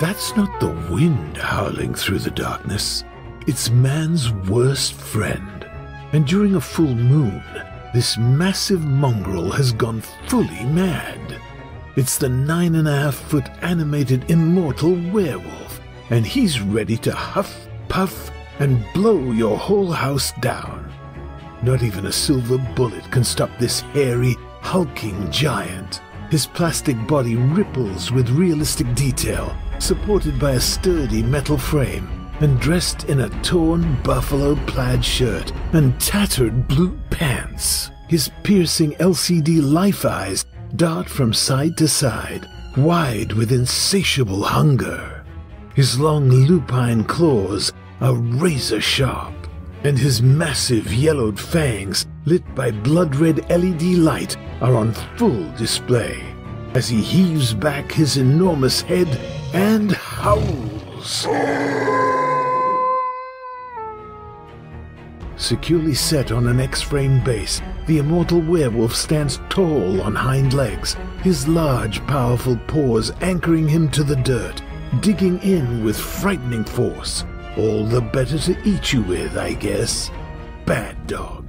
That's not the wind howling through the darkness. It's man's worst friend. And during a full moon, this massive mongrel has gone fully mad. It's the nine and a half foot animated immortal werewolf, and he's ready to huff, puff, and blow your whole house down. Not even a silver bullet can stop this hairy, hulking giant. His plastic body ripples with realistic detail, supported by a sturdy metal frame, and dressed in a torn buffalo plaid shirt and tattered blue pants. His piercing LCD LifeEyes dart from side to side, wide with insatiable hunger. His long lupine claws are razor sharp, and his massive yellowed fangs, lit by blood red LED light, are on full display as he heaves back his enormous head and howls. Securely set on an X-frame base, the immortal werewolf stands tall on hind legs, his large, powerful paws anchoring him to the dirt, digging in with frightening force. All the better to eat you with, I guess. Bad dog.